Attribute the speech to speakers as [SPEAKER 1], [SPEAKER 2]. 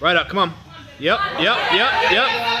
[SPEAKER 1] Right up, come on. Yep, yep, yep, yep.